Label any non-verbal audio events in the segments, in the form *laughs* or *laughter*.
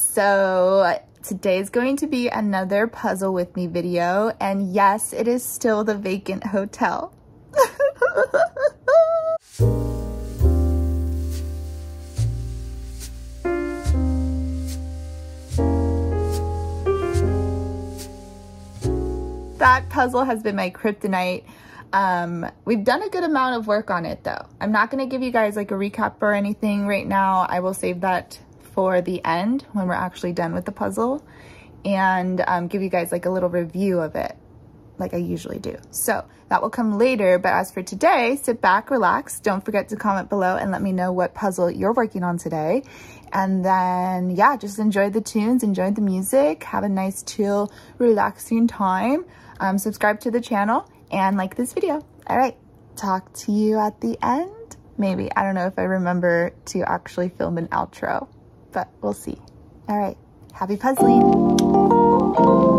so today's going to be another puzzle with me video and yes it is still the vacant hotel *laughs* that puzzle has been my kryptonite um, we've done a good amount of work on it though. I'm not going to give you guys like a recap or anything right now. I will save that for the end when we're actually done with the puzzle and um, give you guys like a little review of it like I usually do. So that will come later, but as for today, sit back, relax. Don't forget to comment below and let me know what puzzle you're working on today. And then, yeah, just enjoy the tunes, enjoy the music, have a nice, chill, relaxing time. Um, subscribe to the channel and like this video. All right, talk to you at the end. Maybe, I don't know if I remember to actually film an outro, but we'll see. All right, happy puzzling.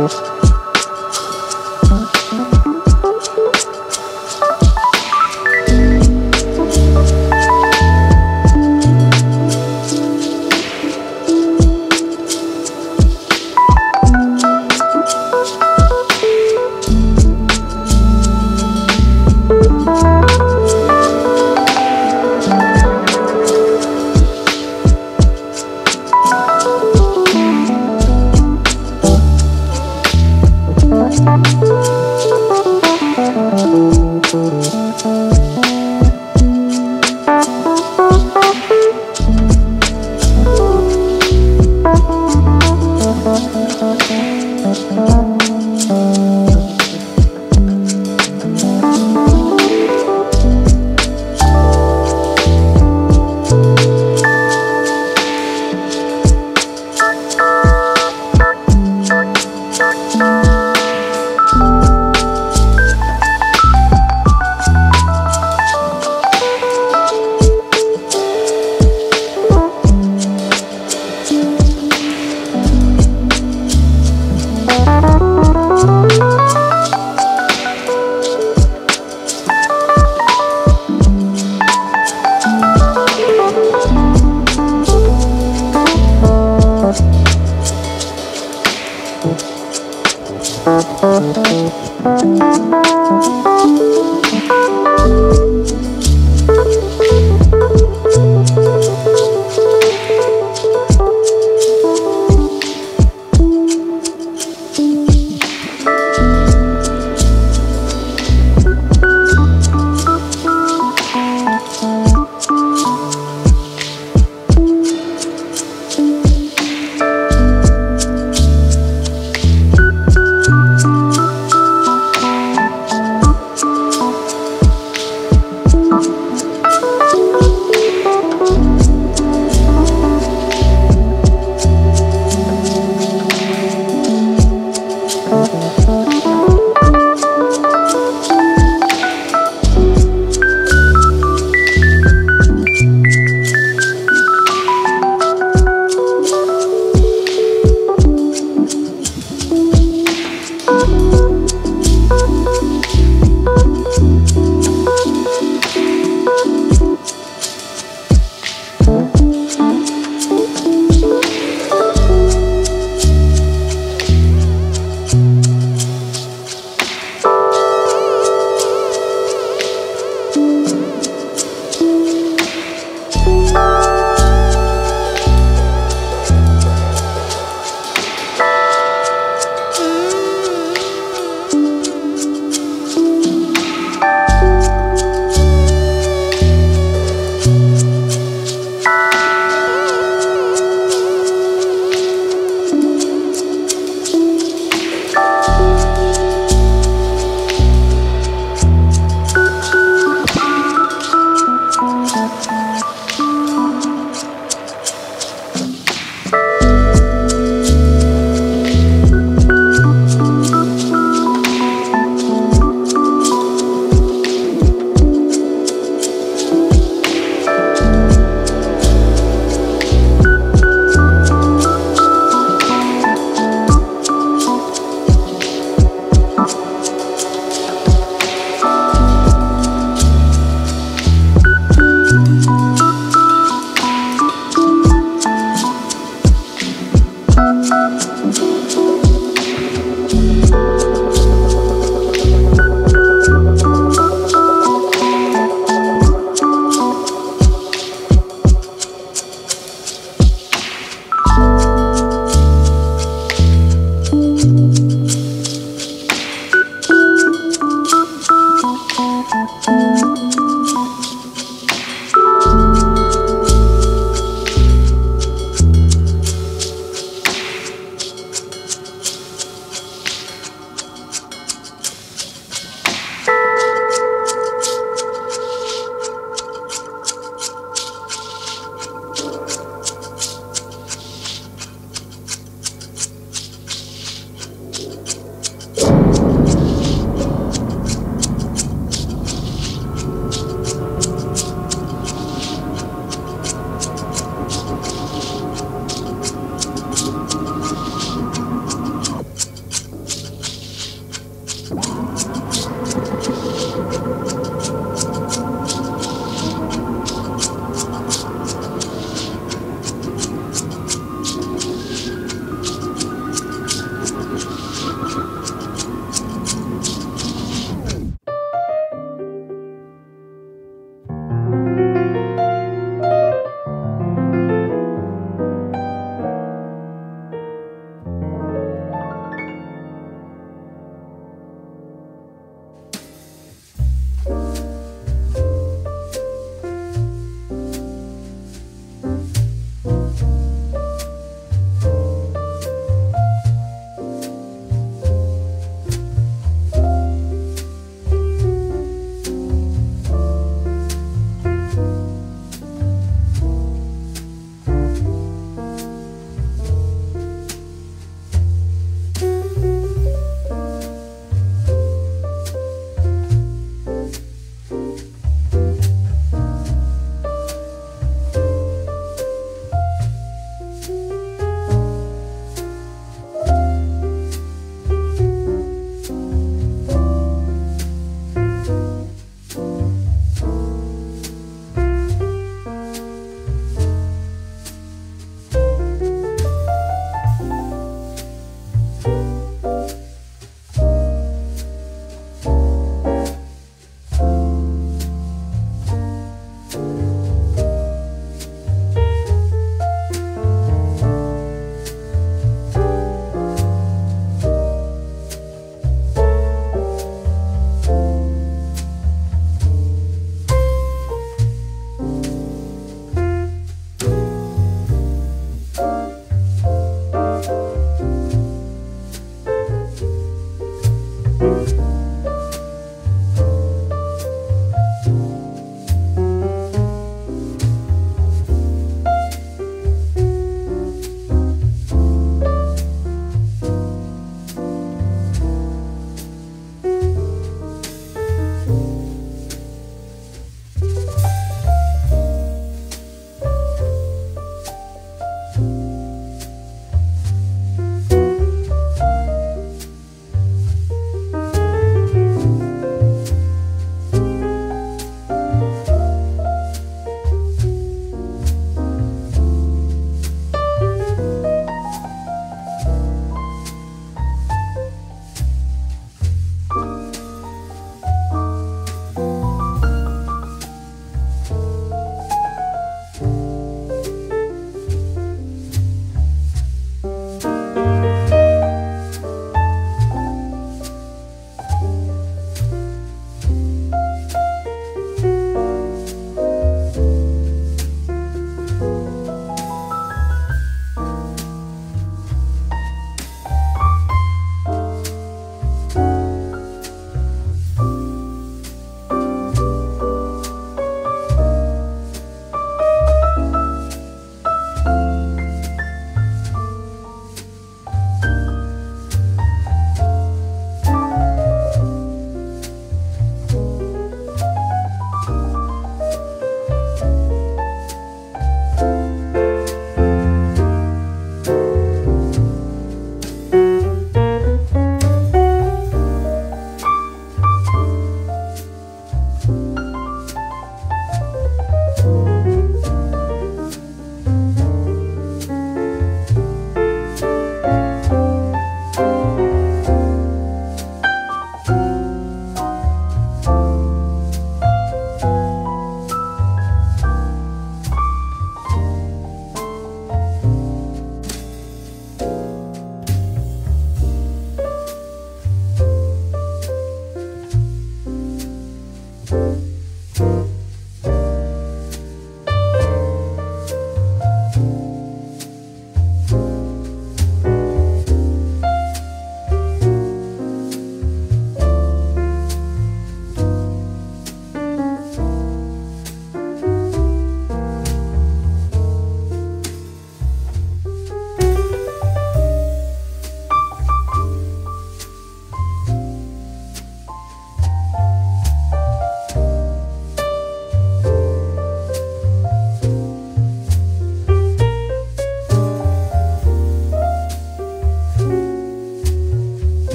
просто.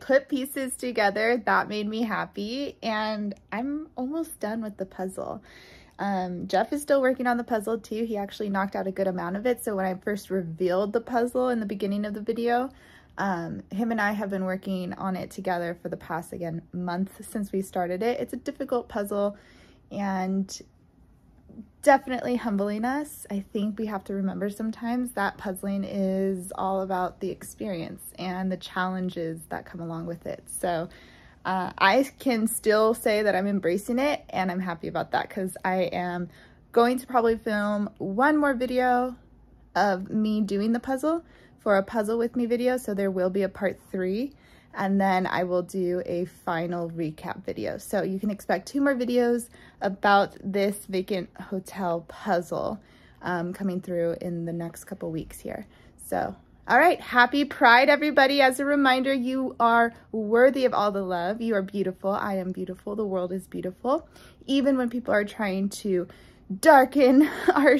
Put pieces together. That made me happy. And I'm almost done with the puzzle. Um, Jeff is still working on the puzzle too. He actually knocked out a good amount of it. So when I first revealed the puzzle in the beginning of the video, um, him and I have been working on it together for the past, again, month since we started it. It's a difficult puzzle and definitely humbling us. I think we have to remember sometimes that puzzling is all about the experience and the challenges that come along with it. So uh, I can still say that I'm embracing it and I'm happy about that because I am going to probably film one more video of me doing the puzzle for a puzzle with me video. So there will be a part three and then I will do a final recap video. So you can expect two more videos about this vacant hotel puzzle um, coming through in the next couple weeks here. So, all right, happy Pride, everybody. As a reminder, you are worthy of all the love. You are beautiful. I am beautiful. The world is beautiful. Even when people are trying to darken *laughs* our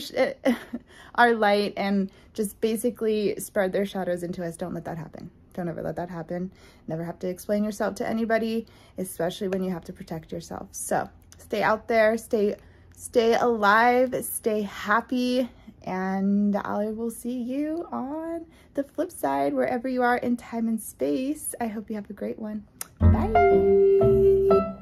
*laughs* our light and just basically spread their shadows into us, don't let that happen. Don't ever let that happen. Never have to explain yourself to anybody, especially when you have to protect yourself. So stay out there, stay, stay alive, stay happy, and I will see you on the flip side, wherever you are in time and space. I hope you have a great one. Bye.